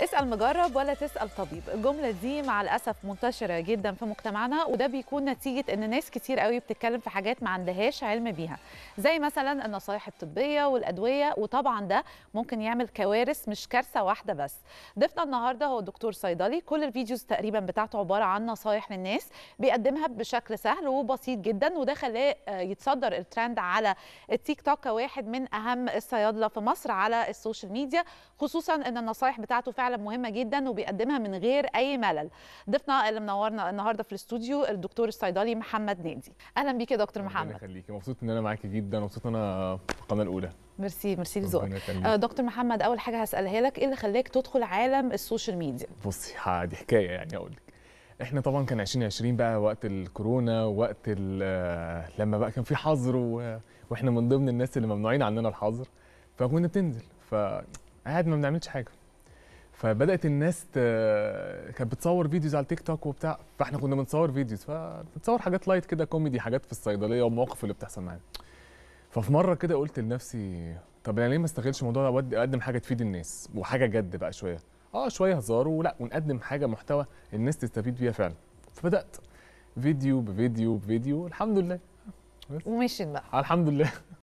اسأل مجرب ولا تسأل طبيب. الجملة دي مع الأسف منتشرة جدا في مجتمعنا وده بيكون نتيجة إن ناس كتير قوي بتتكلم في حاجات ما عندهاش علم بيها. زي مثلا النصايح الطبية والأدوية وطبعا ده ممكن يعمل كوارث مش كارثة واحدة بس. ضيفنا النهاردة هو دكتور صيدلي. كل ال videos تقريبا بتاعته عبارة عن نصايح للناس بيقدمها بشكل سهل وبسيط جدا وده خلاه يتصدر الترند على التيك توك كواحد من أهم الصيادلة في مصر على ال social media خصوصا إن النصايح بتاعته فعلا مهمة جدا وبيقدمها من غير أي ملل. ضيفنا اللي منورنا النهارده في الاستوديو الدكتور الصيدلي محمد نادي. أهلا بيك يا دكتور ربنا محمد. يخليكي. مبسوط إن أنا معاكي جدا مبسوط إن أنا في القناة الأولى. merci merci لذوقك. ربنا. آه، دكتور محمد أول حاجة هسألها لك إيه اللي خلاك تدخل عالم ال social media؟ بصي دي حكاية يعني أقول لك. إحنا طبعا كان 2020 بقى وقت الكورونا وقت آه، لما بقى كان في حظر و... وإحنا من ضمن الناس اللي ممنوعين عننا الحظر فكنا بننزل. فقاعد ما بنعملش حاجة. فبدأت الناس ت... كانت بتصور videos على التيك توك وبتاع فاحنا كنا بنصور videos فبنصور حاجات light كده كوميدي حاجات في الصيدلية والمواقف اللي بتحصل معانا. ففي مرة كده قلت لنفسي طب أنا ليه ما استغلش الموضوع ده أقدم حاجة تفيد الناس؟ وحاجة جد بقى شوية. آه شوية هزار ولا ونقدم حاجة محتوى الناس تستفيد بيها فعلا. فبدأت فيديو بفيديو بفيديو الحمد لله. ومشيت بقى. الحمد لله.